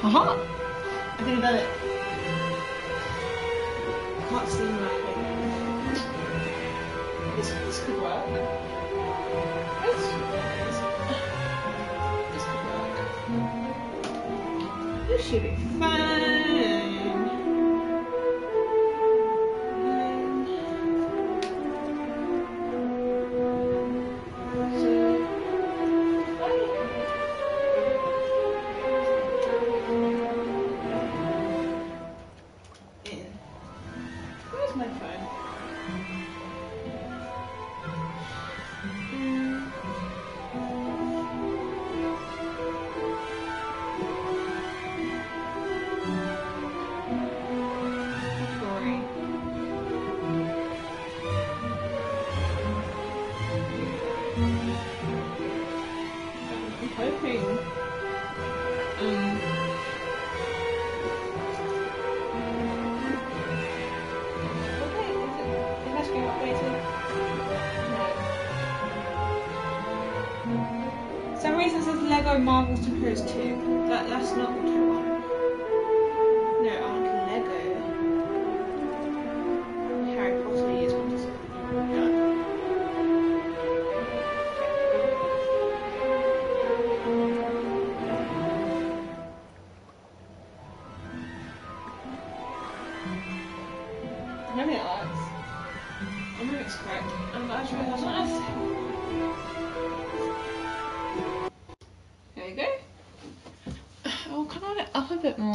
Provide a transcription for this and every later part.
Haha! I think I got it. I can't Maybe it likes. I'm gonna. I'm not sure said. There you go. Oh, can I let up a bit more?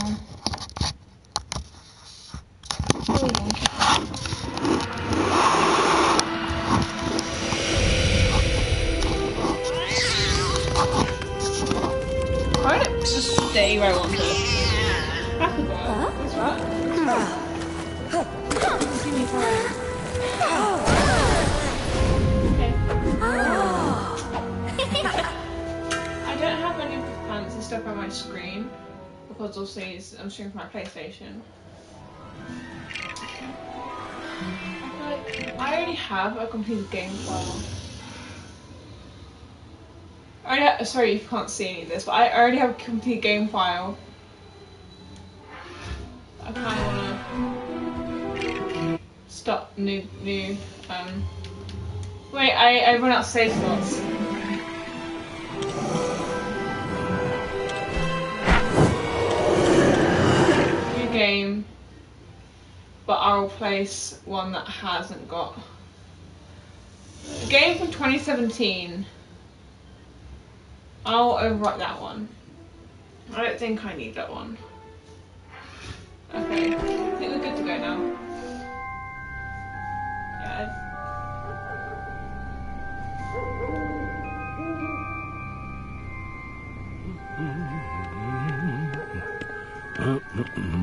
It to stay where I want I'm streaming from my PlayStation. I I already have a completed game file. I already ha- sorry, you can't see any of this, but I already have a complete game file. I kind of wanna stop new new um. Wait, I I run out of save slots. Game, but I'll place one that hasn't got. A game from 2017. I'll overwrite that one. I don't think I need that one. Okay, I think we're good to go now. Yeah.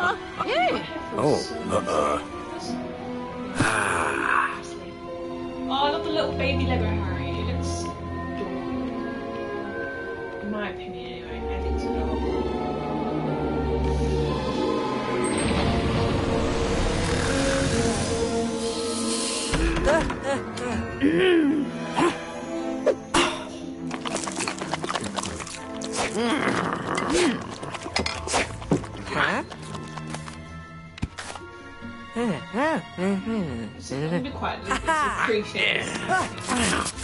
Oh. Uh-uh. Ah. Oh, I love the little baby Lego Harry. It looks adorable. In my opinion, anyway. I think it's adorable. Huh? I'm gonna be quiet a little bit to appreciate this.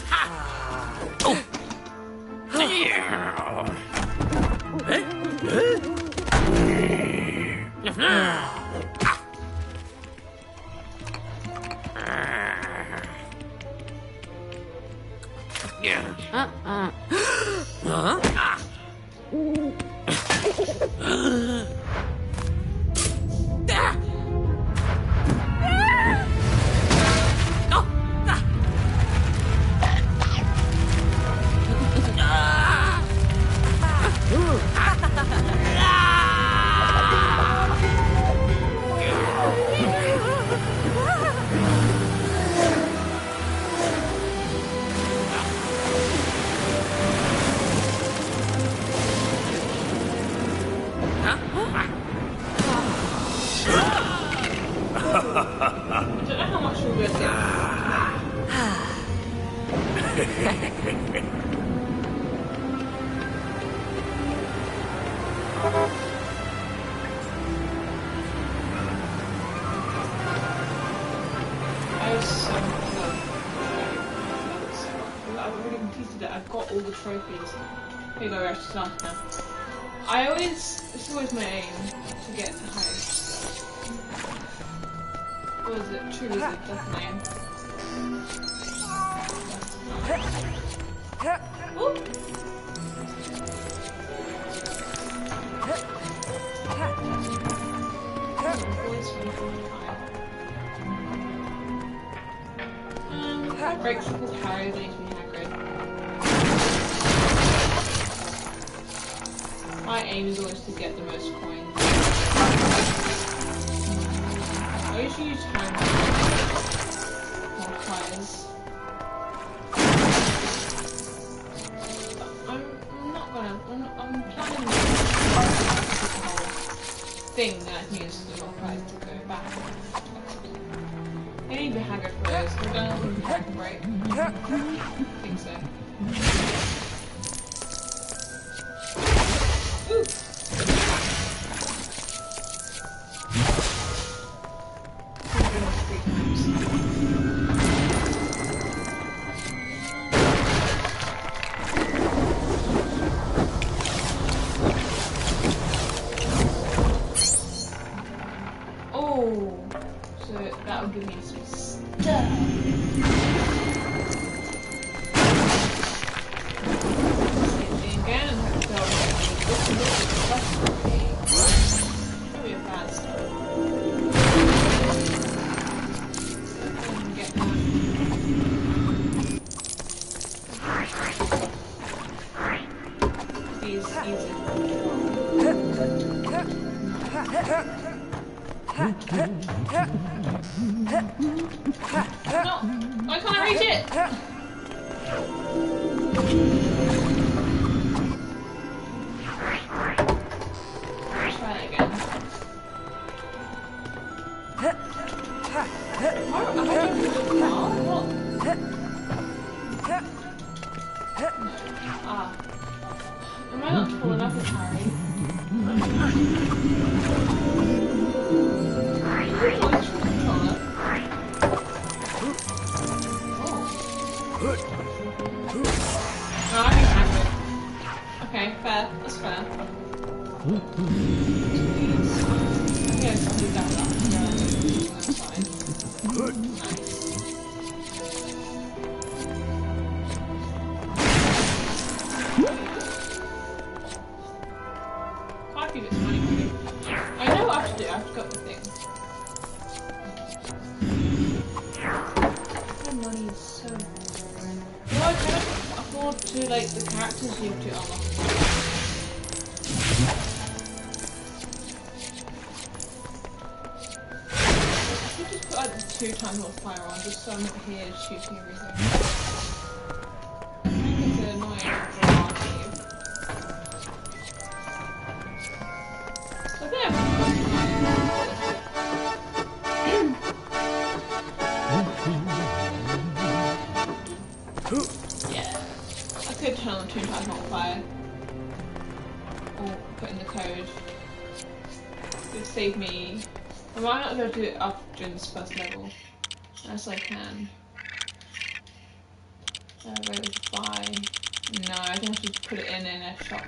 Here you go, actually starting now. I always, it's always my aim to get the highest. What is it? True wizard, that's my aim. Always. Um, My aim is always to get the most coins. I usually use time multipliers. I'm, I'm not gonna. I'm, I'm planning the whole thing that I can use the multipliers to go back. I need the Hagrid for those. I don't know if I can break. Again. Shooting everything. Or put in the code. It would save me. I might not be able to do it up during this first level. As I can. Uh, where was buy? Put it in in a shop.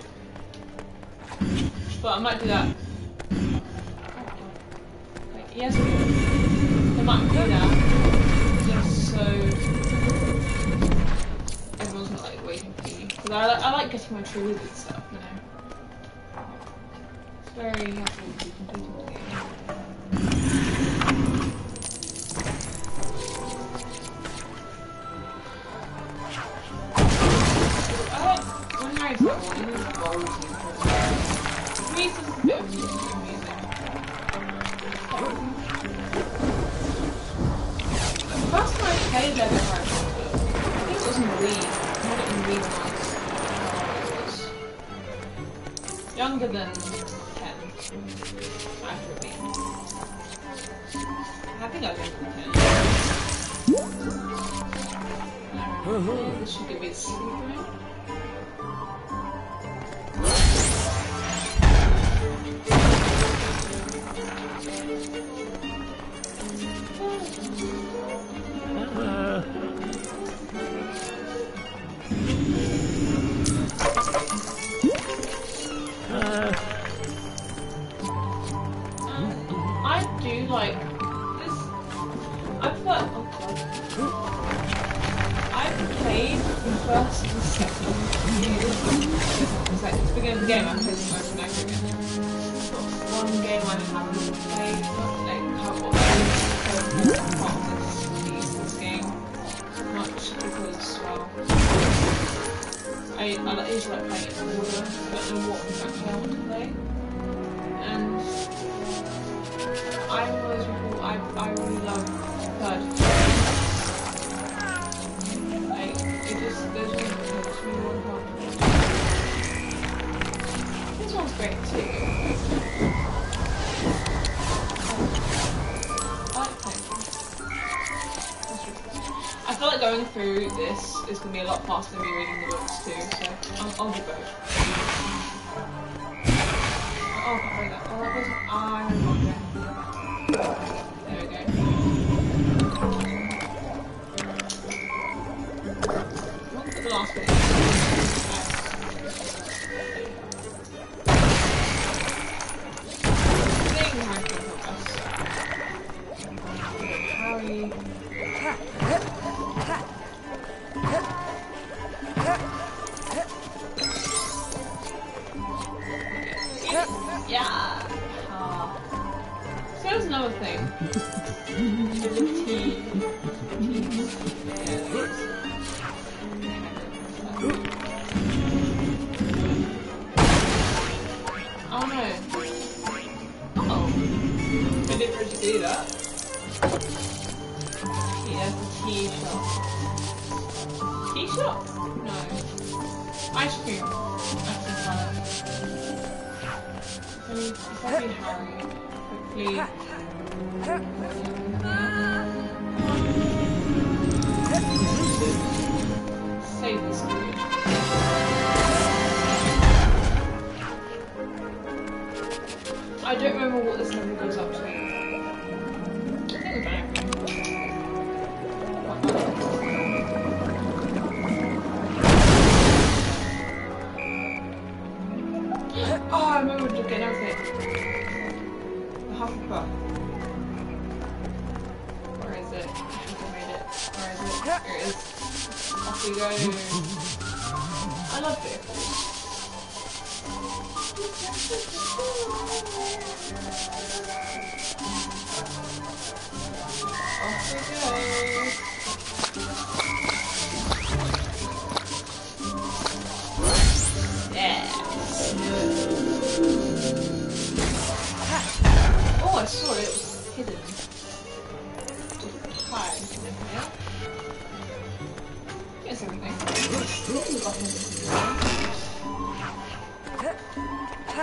But I might do that. Like, yes, I might do that. Just so everyone's not like waiting for you. Because I, like- I like getting my true wizard stuff, you know. It's very helpful to be completing he was Look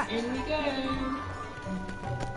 In we go.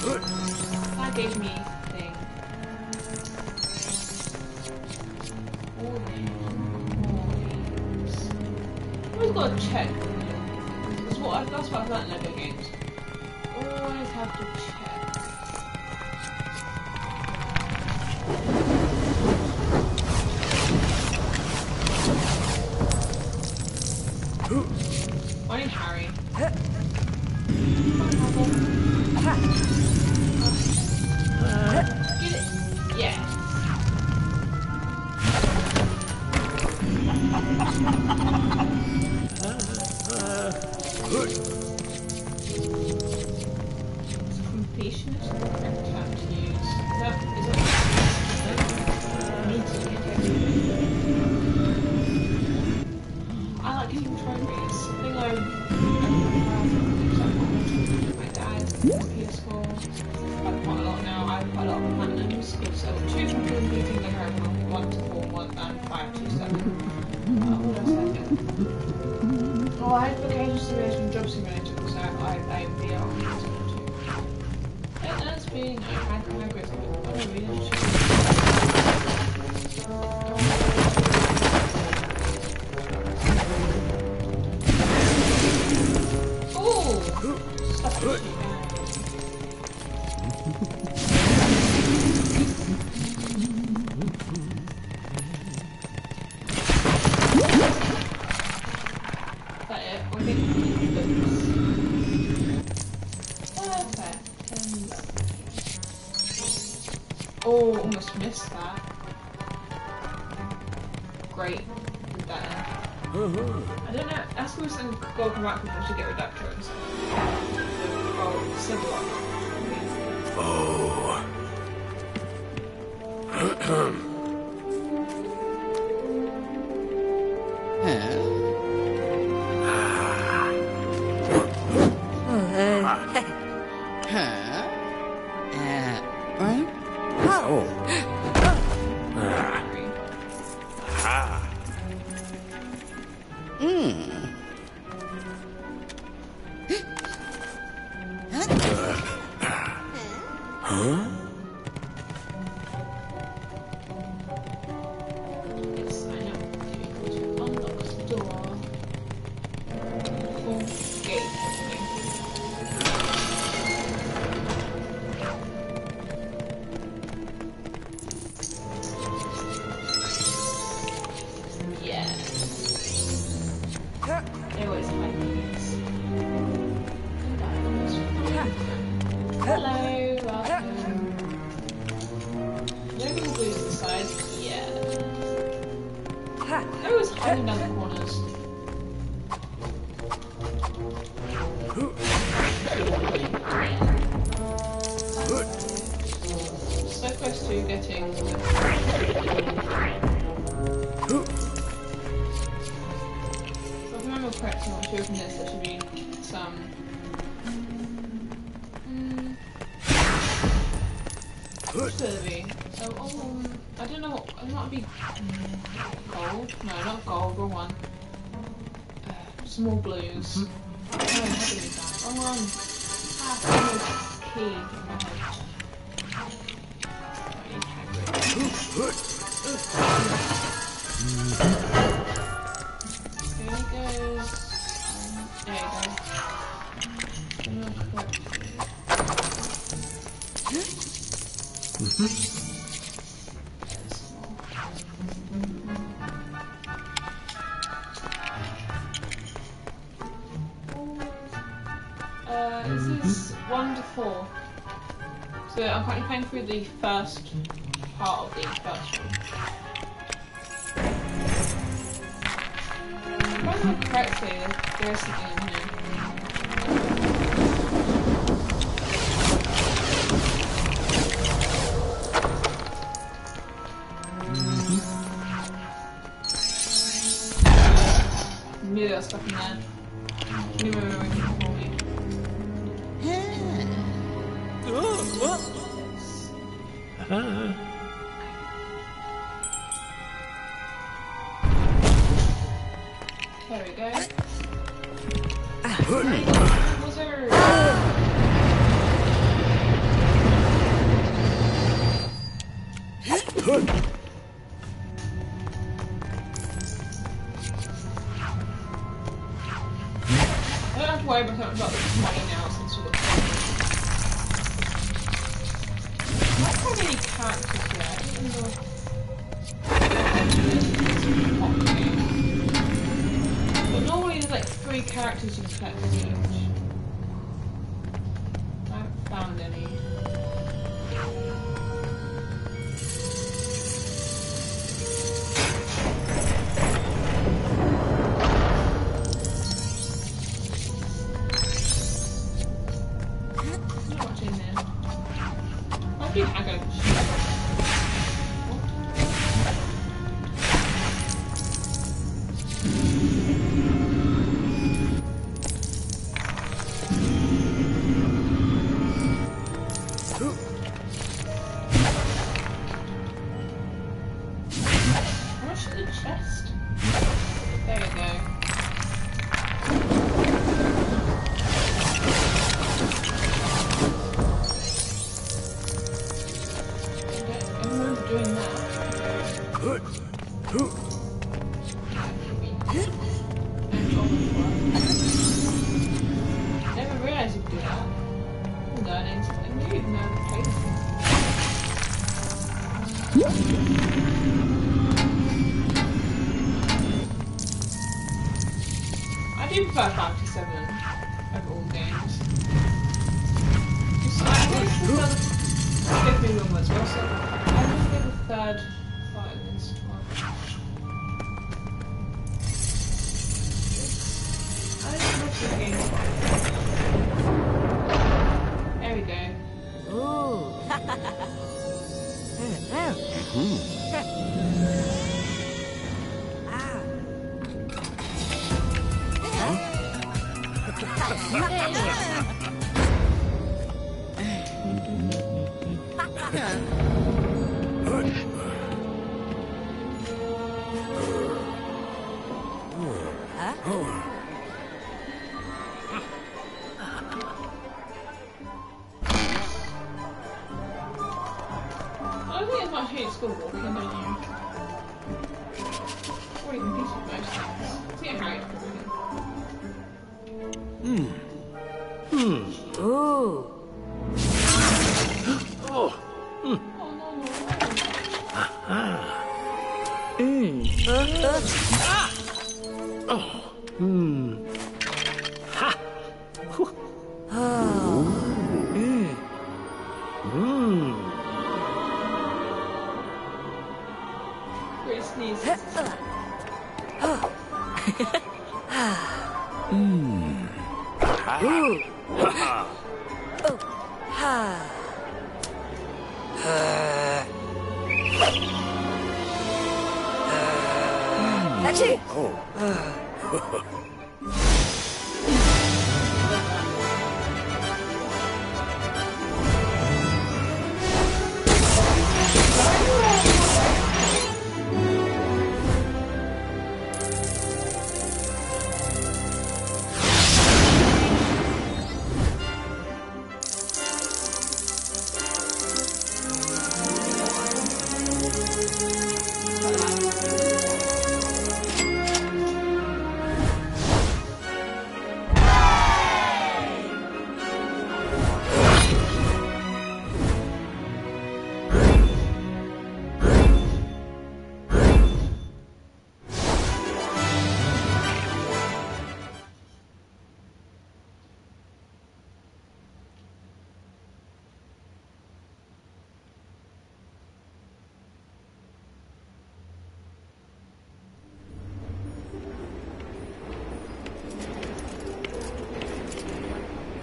That gave me thing. Always gotta check. That's what I, that's what I've learned in Lego games. Always have to check. welcome back people to get Redactor. Oh, Sidlock. Oh. four. So I'm currently playing through the first part of the first one. If I remember correctly, there is something in here. Mm -hmm. Maybe that's stuck in there.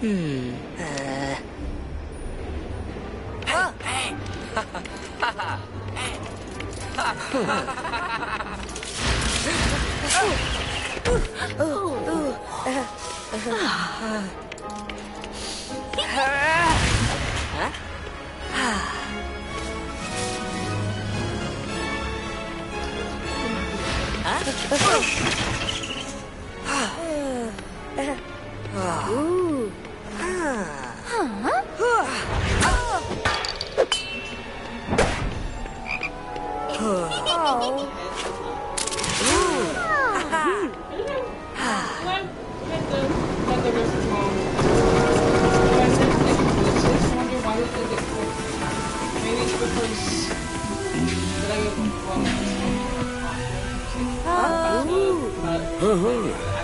Hmm. Because the Lego one Ooh. but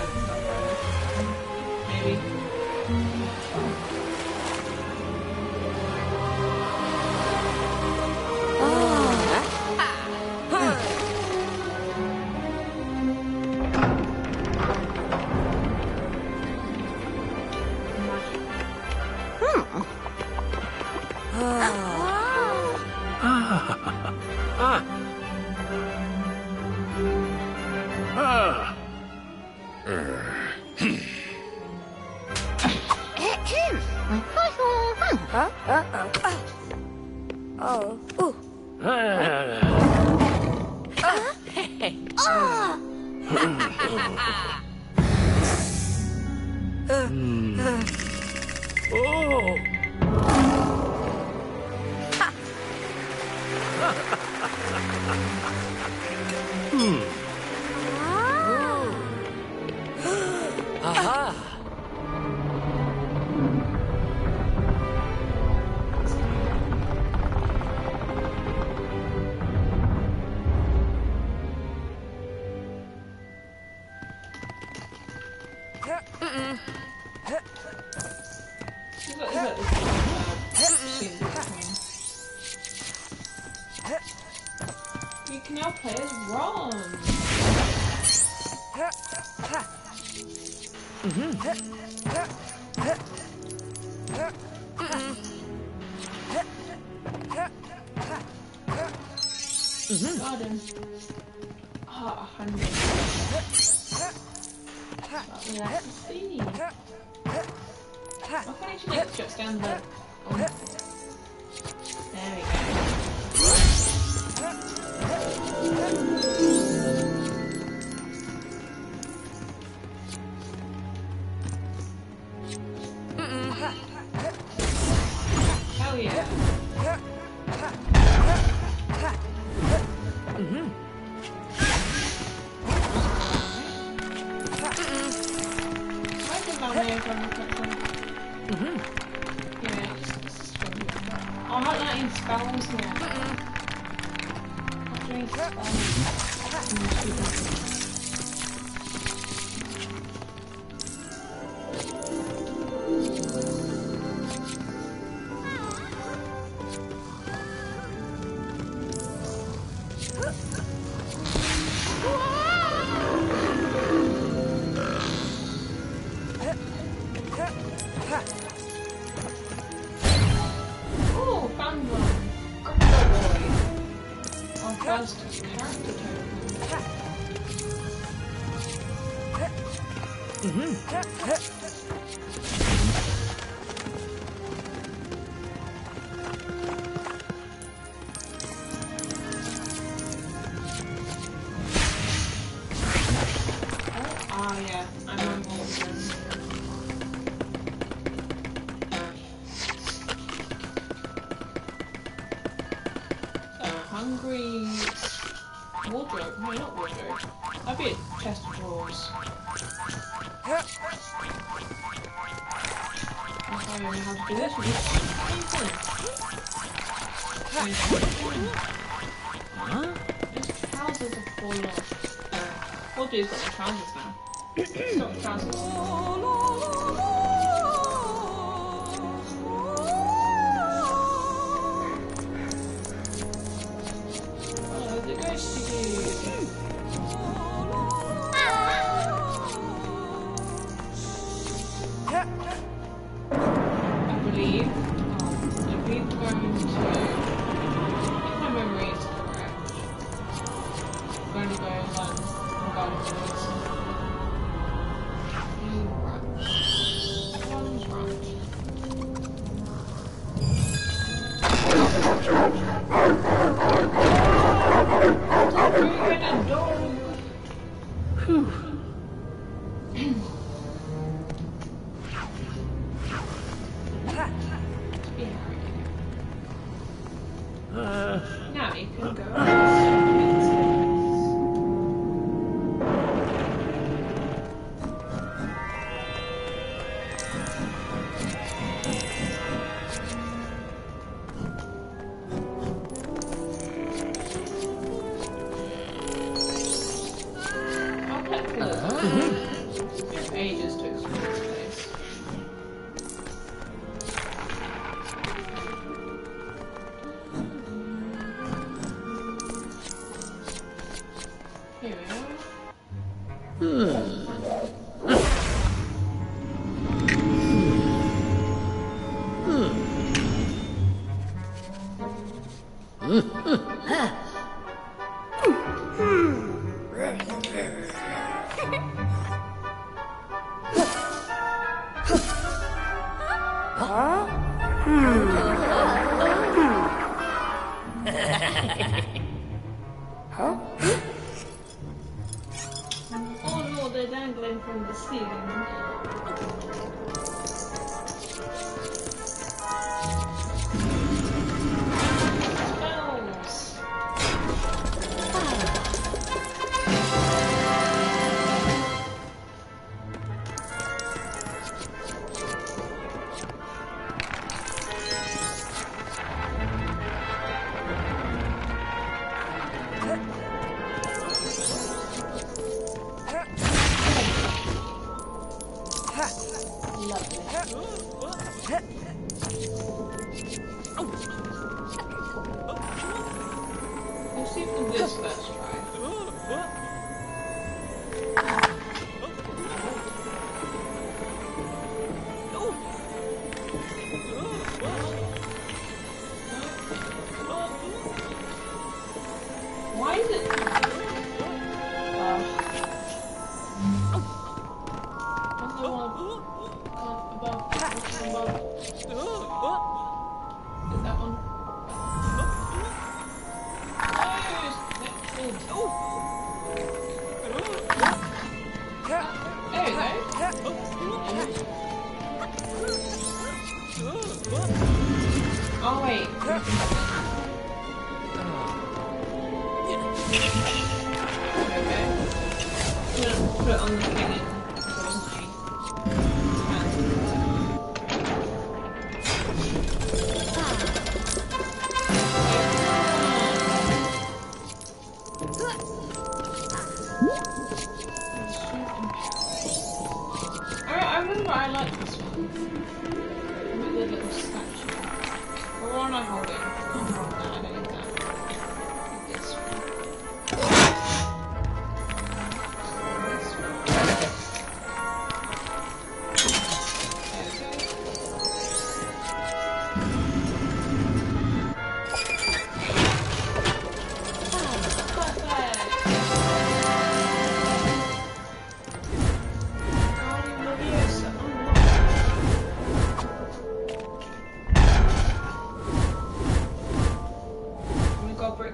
how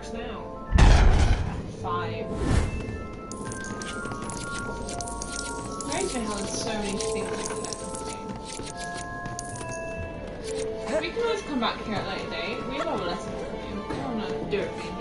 max now? Five. Ranger has so many things to collect. We can always come back here at a later date. We have our lesson for you. I don't want to do it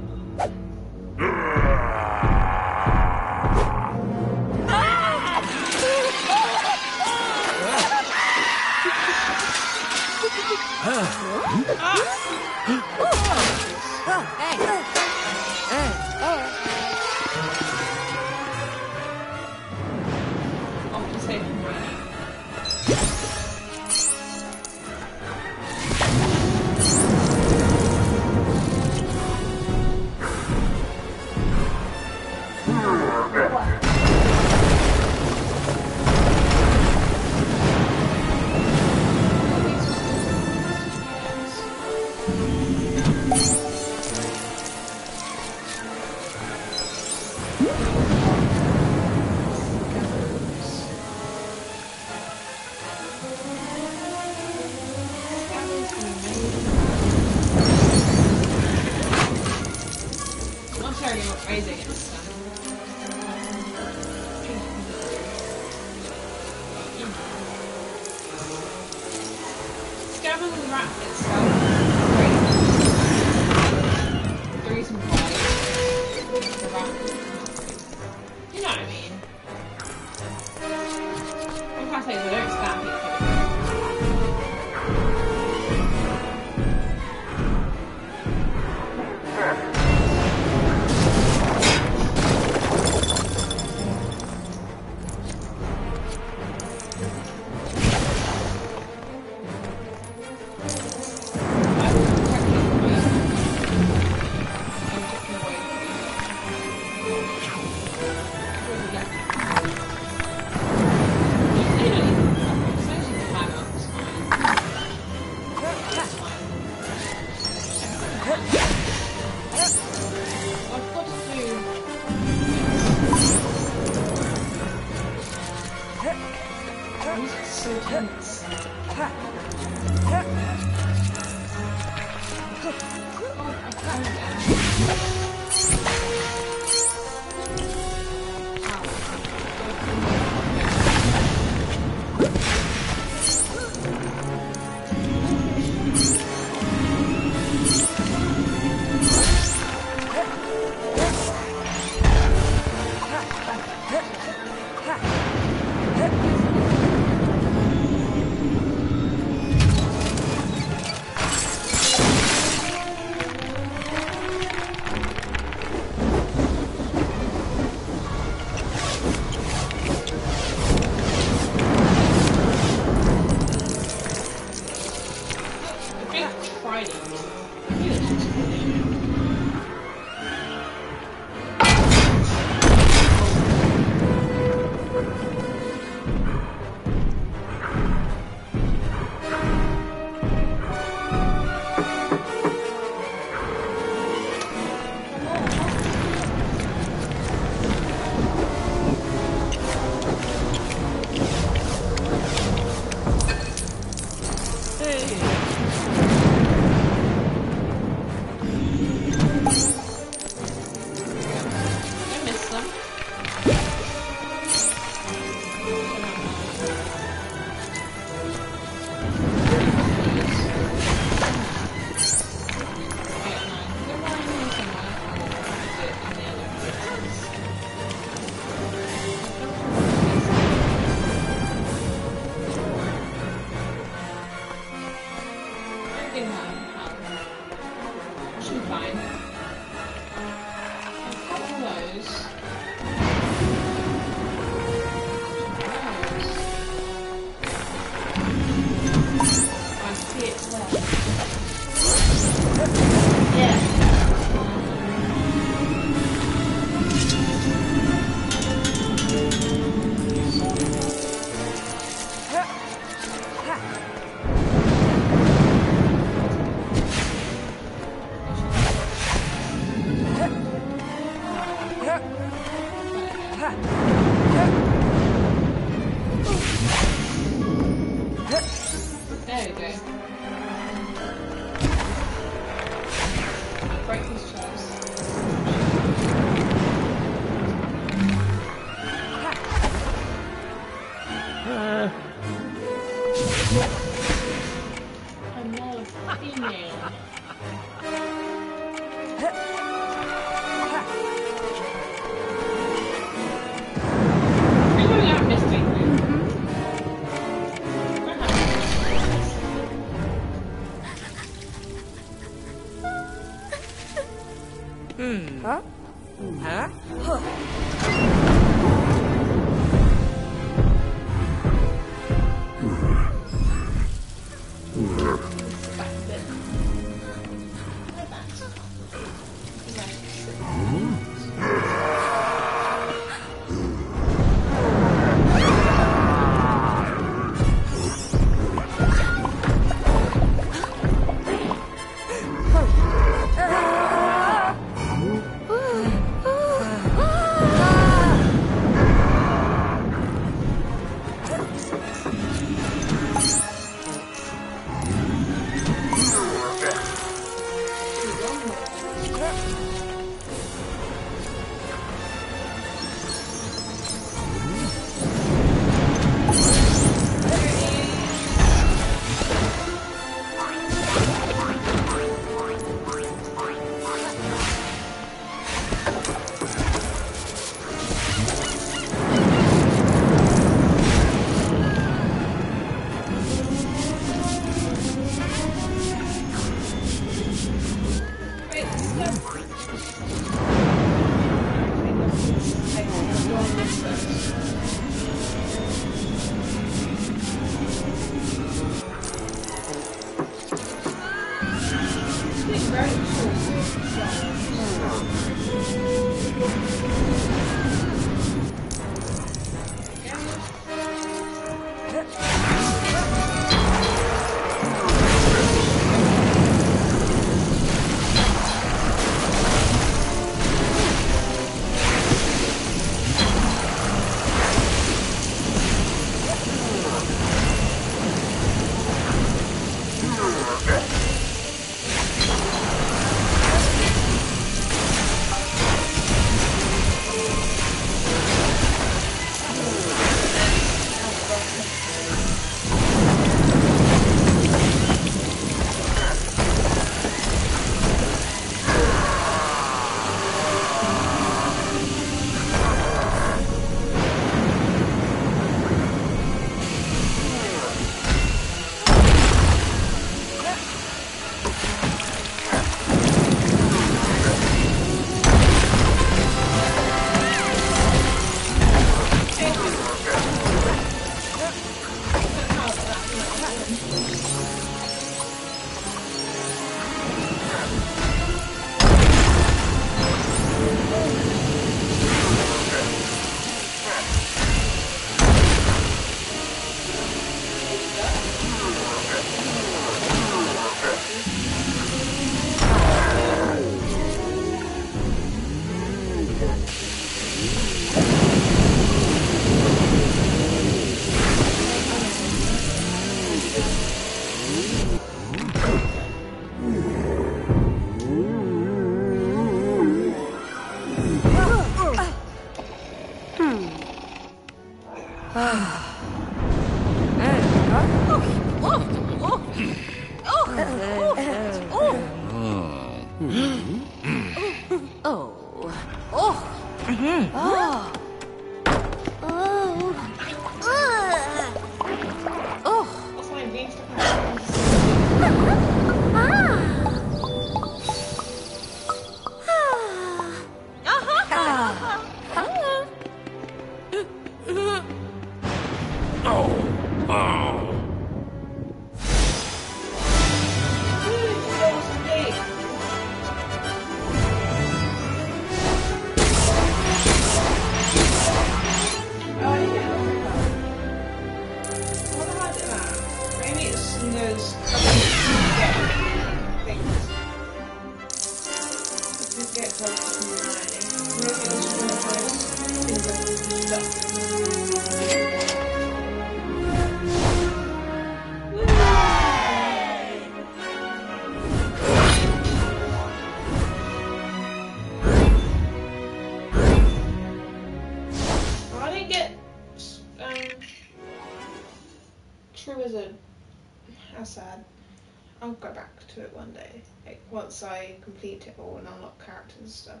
I'll go back to it one day. Like, once I complete it all and unlock characters and stuff,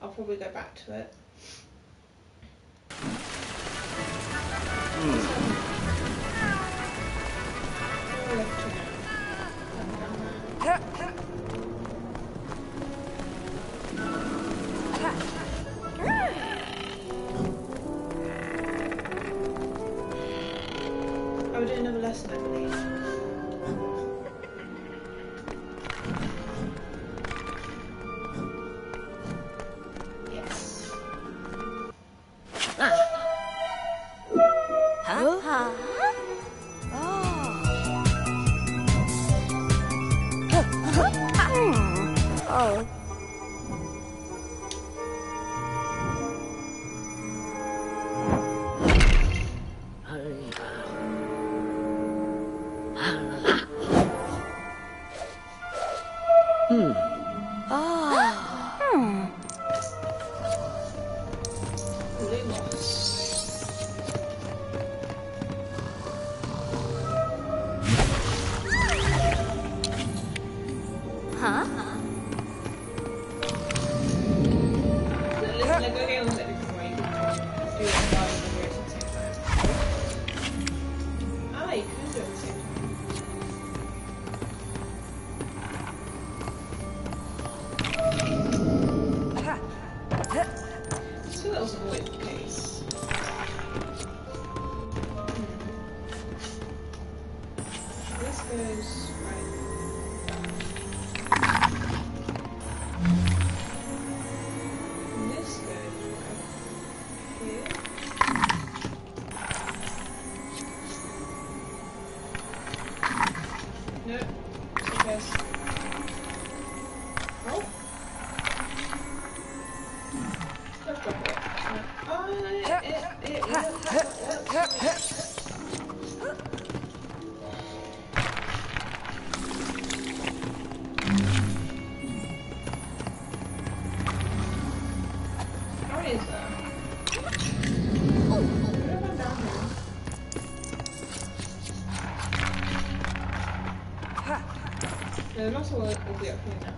I'll probably go back to it. Where No, the muscle will, will be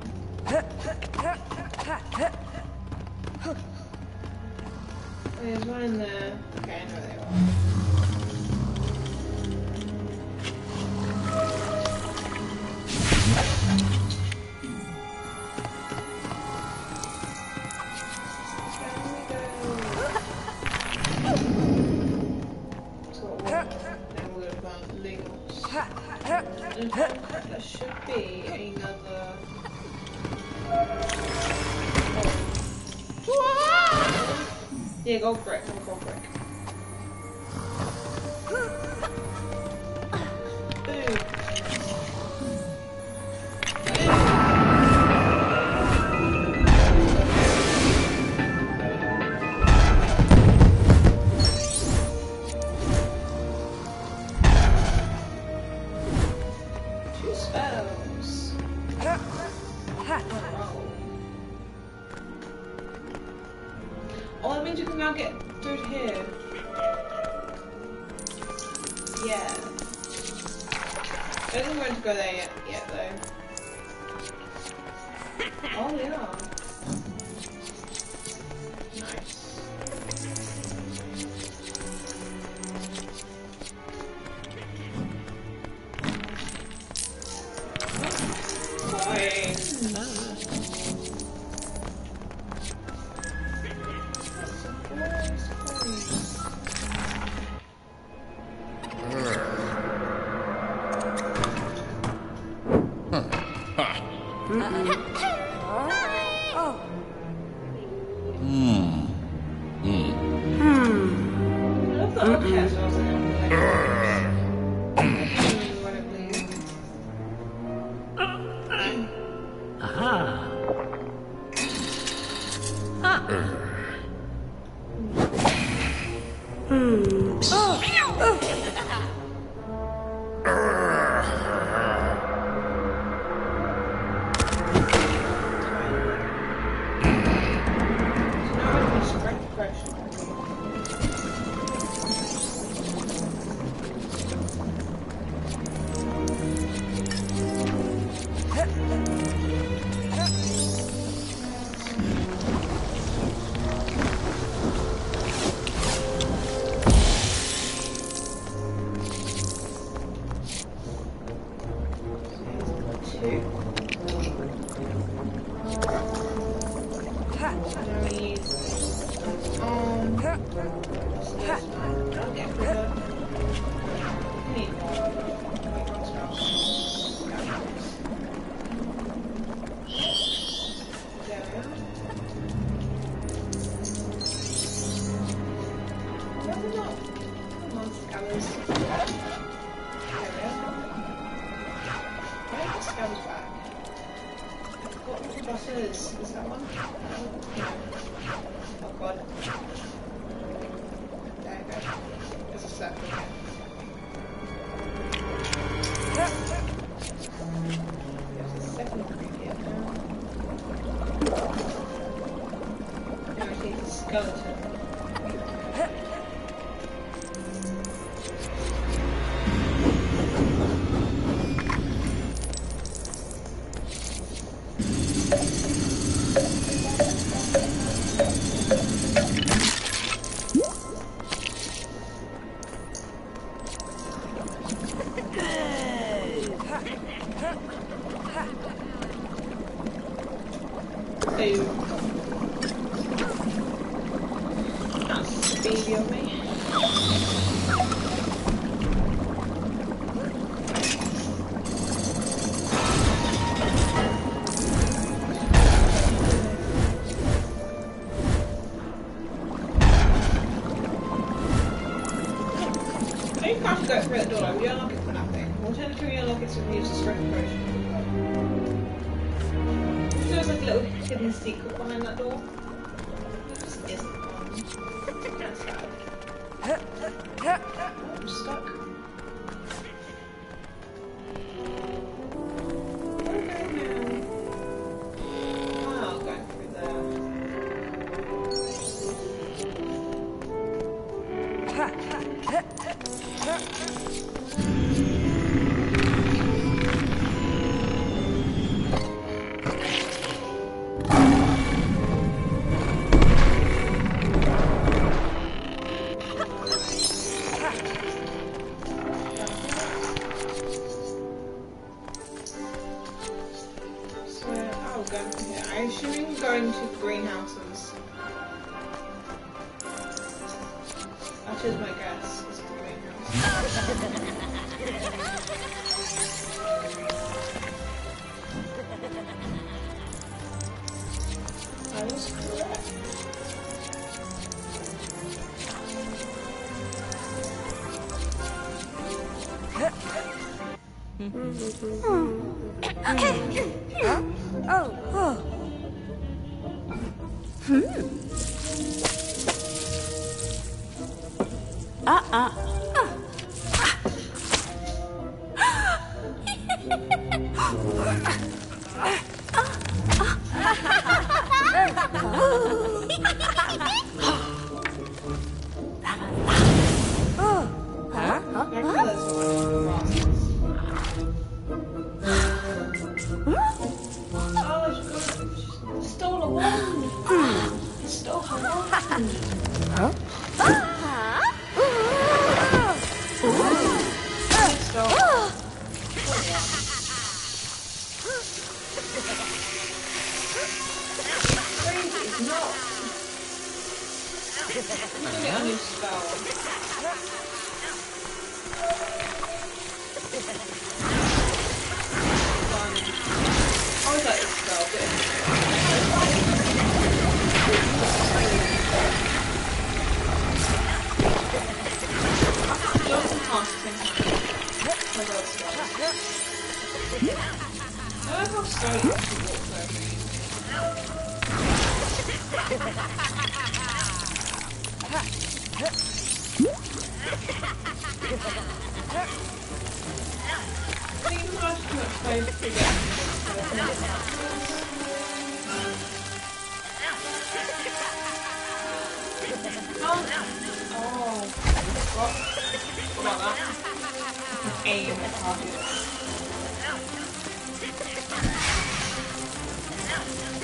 Yeah, gold brick.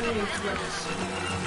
Estados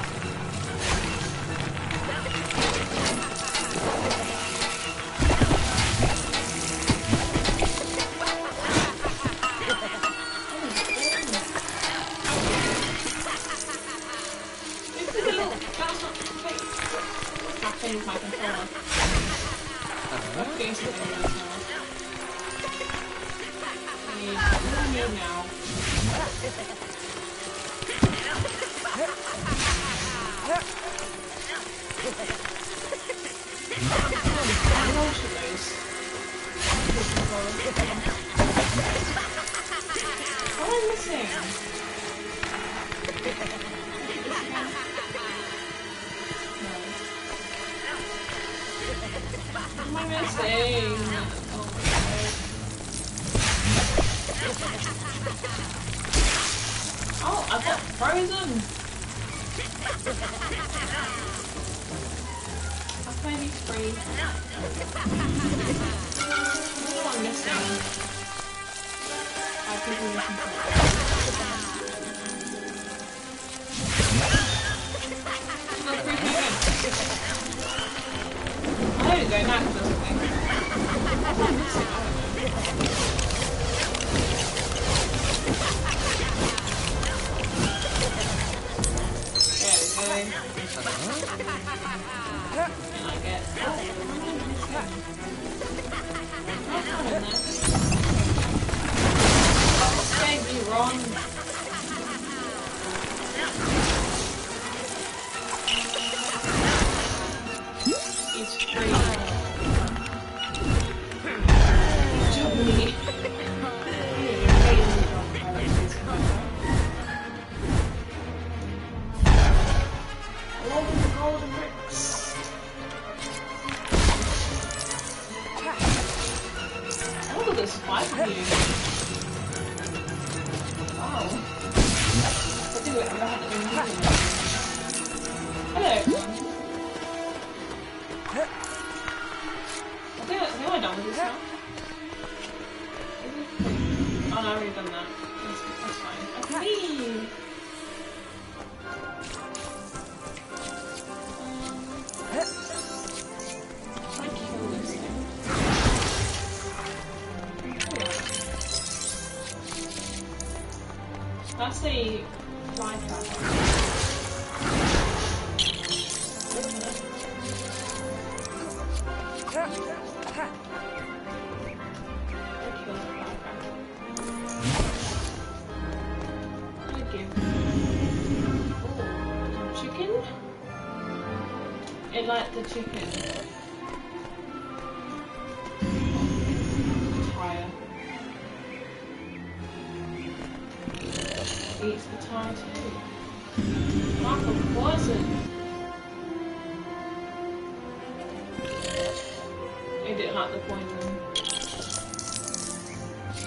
hot the poison.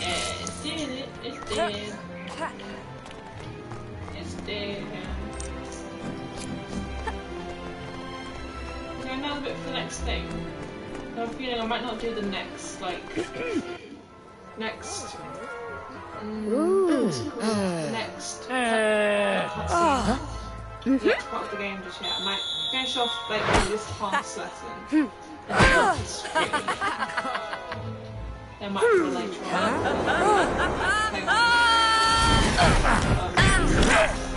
Yeah, it's dead. It's dead. It's dead now. Okay, another bit for the next thing. I have a feeling I might not do the next, like, next. Mm, Ooh. Next. Uh, uh, uh, next part of the mm-hmm. game just yet. I might finish off, like, this half lesson. Hmm that might be.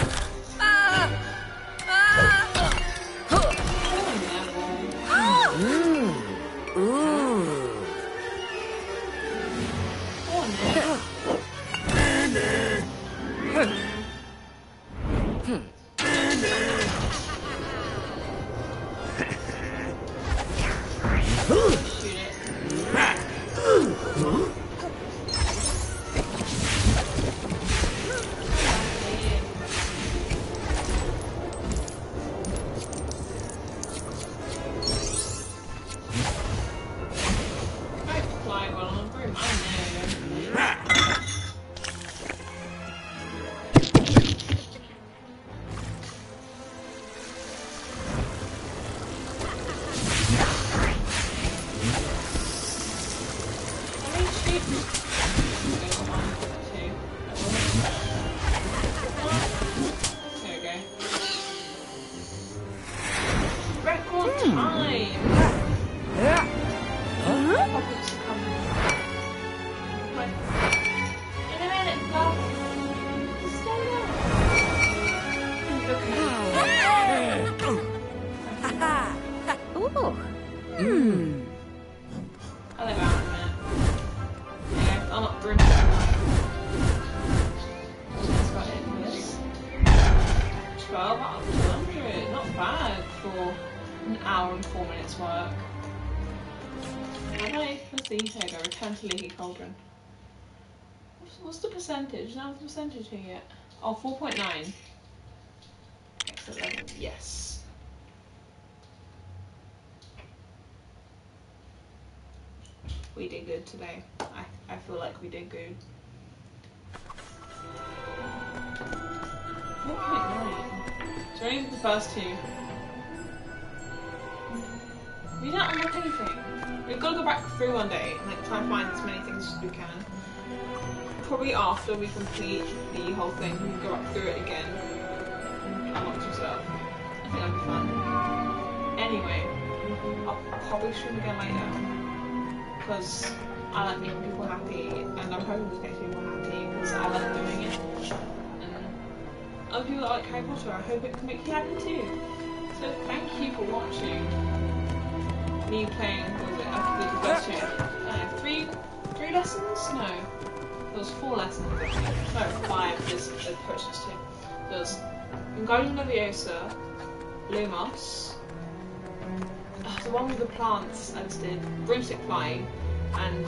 12 out of 200. Not bad for an hour and 4 minutes work. Okay, let's. Return to Leaky Cauldron. What's, the percentage? Now the percentage here yet. Oh, 4.9. Excellent. Yes. We did good today. I, I feel like we did good. 4.9. So only the first two. We don't unlock anything. We've got to go back through one day and like try and find as many things as we can. Probably after we complete the whole thing, we can go back through it again. and Unlock some stuff. I think that'd be fun. Anyway, I'll probably stream again later because I like making people happy and I'm hoping to make people happy because I like doing it. And other people that like Harry Potter, I hope it can make you happy too. So thank you for watching me playing, what was it, I think uh, three, three lessons? No, there was four lessons, No, five, there's the potions too. There was Wingardium Leviosa, Lumos, uh, the one with the plants I just did, Broomstick Flying, and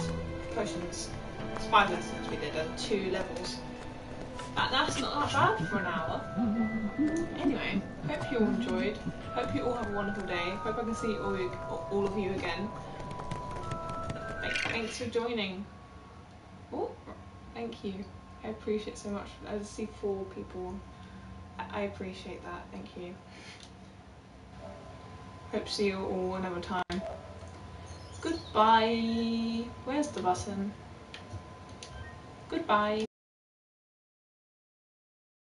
Potions. It's five lessons we did, and two levels. That, that's not that bad for an hour. Anyway, hope you all enjoyed. Hope you all have a wonderful day. Hope I can see all, you, all of you again. Thanks for joining. Oh, thank you. I appreciate so much. I see four people. I appreciate that. Thank you. Hope to see you all another time. Goodbye. Where's the button? Goodbye.